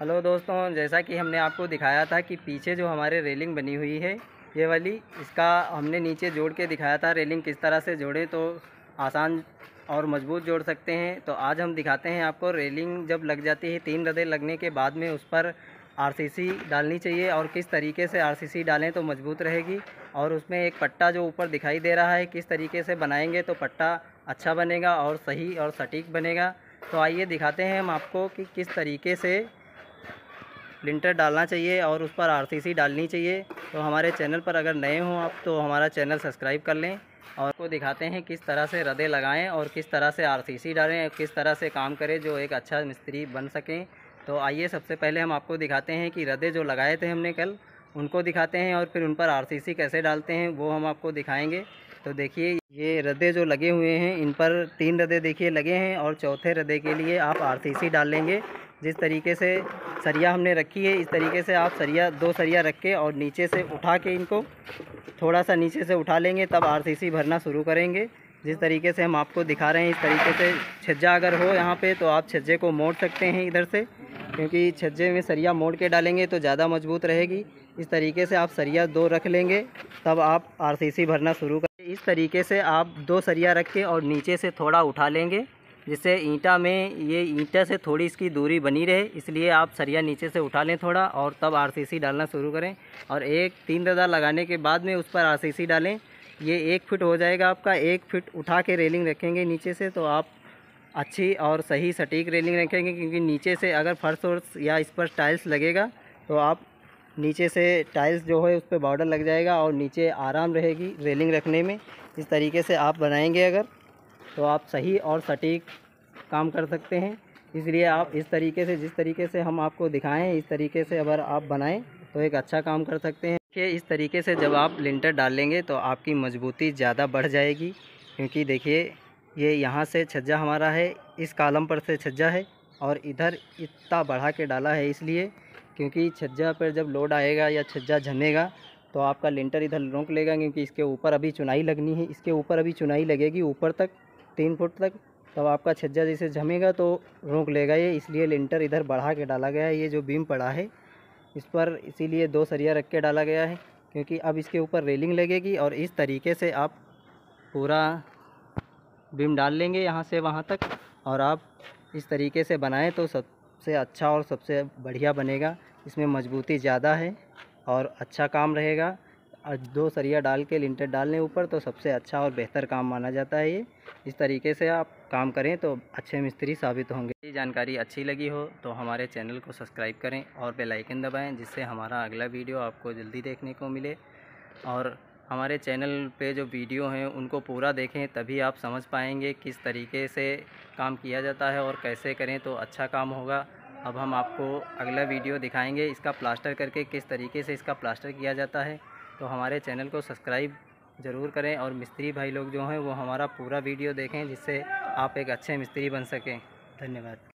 Hello दोस्तों, जैसा कि हमने आपको दिखाया था कि पीछे जो हमारे रेलिंग बनी हुई है, ये वाली, इसका हमने नीचे जोड़ के दिखाया था, रेलिंग किस तरह से जोड़े तो आसान और मज़बूत जोड़ सकते हैं। तो आज हम दिखाते हैं आपको, रेलिंग जब लग जाती है, तीन रदे लगने के बाद में उस पर आरसीसी डालनी चाहिए और किस तरीके से आरसीसी डालें तो मज़बूत रहेगी। और उसमें एक पट्टा जो ऊपर दिखाई दे रहा है, किस तरीके से बनाएँगे तो पट्टा अच्छा बनेगा और सही और सटीक बनेगा। तो आइए दिखाते हैं हम आपको कि किस तरीके से लिंटर डालना चाहिए और उस पर आरसीसी डालनी चाहिए। तो हमारे चैनल पर अगर नए हों आप तो हमारा चैनल सब्सक्राइब कर लें और को दिखाते हैं किस तरह से रदे लगाएँ और किस तरह से आरसीसी डालें, किस तरह से काम करें जो एक अच्छा मिस्त्री बन सकें। तो आइए सबसे पहले हम आपको दिखाते हैं कि रदे जो लगाए थे हमने कल, उनको दिखाते हैं और फिर उन पर आरसीसी कैसे डालते हैं, वो हम आपको दिखाएँगे। तो देखिए, ये रदे जो लगे हुए हैं, इन पर तीन रदे देखिए लगे हैं और चौथे रदे के लिए आप आरसीसी डाल लेंगे। जिस तरीके से सरिया हमने रखी है। इस तरीके से आप सरिया, दो सरिया रख के और नीचे से उठा के इनको, थोड़ा सा नीचे से उठा लेंगे, तब आरसीसी भरना शुरू करेंगे। जिस तरीके से हम आपको दिखा रहे हैं, इस तरीके से छज्जा अगर हो यहाँ पे तो आप छज्जे को मोड़ सकते हैं इधर से, क्योंकि छज्जे में सरिया मोड़ के डालेंगे तो ज़्यादा मज़बूत रहेगी। इस तरीके से आप सरिया दो रख लेंगे, तब आप आरसीसी भरना शुरू करें, इस तरीके से आप दो सरिया रख के और नीचे से थोड़ा उठा लेंगे। जिससे ईंटा में, ये ईंटा से थोड़ी इसकी दूरी बनी रहे, इसलिए आप सरिया नीचे से उठा लें थोड़ा और तब आरसीसी डालना शुरू करें। और एक तीन रदा लगाने के बाद में उस पर आरसीसी डालें। ये एक फिट हो जाएगा आपका, एक फिट उठा के रेलिंग रखेंगे नीचे से तो आप अच्छी और सही सटीक रेलिंग रखेंगे, क्योंकि नीचे से अगर फर्श वर्श या इस पर टाइल्स लगेगा तो आप नीचे से टाइल्स जो है उस पर बॉर्डर लग जाएगा और नीचे आराम रहेगी रेलिंग रखने में। इस तरीके से आप बनाएँगे अगर। तो आप सही और सटीक काम कर सकते हैं। इसलिए आप इस तरीके से, जिस तरीके से हम आपको दिखाएँ, इस तरीके से अगर आप बनाएँ तो एक अच्छा काम कर सकते हैं। देखिए, इस तरीके से जब आप लिंटर डाल लेंगे तो आपकी मजबूती ज़्यादा बढ़ जाएगी। क्योंकि देखिए, ये यहाँ से छज्जा हमारा है, इस कालम पर से छज्जा है, और इधर इतना बढ़ा के डाला है इसलिए, क्योंकि छज्जा पर जब लोड आएगा या छज्जा झमेगा तो आपका लिंटर इधर रोक लेगा, क्योंकि इसके ऊपर अभी चुनाई लगनी है। इसके ऊपर अभी चुनाई लगेगी ऊपर तक। तीन फुट तक, तब आपका छज्जा जैसे जमेगा तो रोक लेगा ये, इसलिए लिंटर इधर बढ़ा के डाला गया है, ये जो बीम पड़ा है, इस पर इसीलिए दो सरिया रख के डाला गया है, क्योंकि अब इसके ऊपर रेलिंग लगेगी और इस तरीके से आप पूरा बीम डाल लेंगे यहाँ से वहाँ तक, और आप इस तरीके से बनाएँ तो सबसे अच्छा और सबसे बढ़िया बनेगा, इसमें मजबूती ज़्यादा है और अच्छा काम रहेगा। दो सरिया डाल के लिंटर डालने ऊपर तो सबसे अच्छा और बेहतर काम माना जाता है ये। इस तरीके से आप काम करें तो अच्छे मिस्त्री साबित होंगे। ये जानकारी अच्छी लगी हो तो हमारे चैनल को सब्सक्राइब करें और बेल आइकन दबाएँ, जिससे हमारा अगला वीडियो आपको जल्दी देखने को मिले। और हमारे चैनल पे जो वीडियो हैं, उनको पूरा देखें, तभी आप समझ पाएँगे किस तरीके से काम किया जाता है और कैसे करें तो अच्छा काम होगा। अब हम आपको अगला वीडियो दिखाएँगे, इसका प्लास्टर करके किस तरीके से इसका प्लास्टर किया जाता है। तो हमारे चैनल को सब्सक्राइब ज़रूर करें और मिस्त्री भाई लोग जो हैं वो हमारा पूरा वीडियो देखें जिससे आप एक अच्छे मिस्त्री बन सकें। धन्यवाद।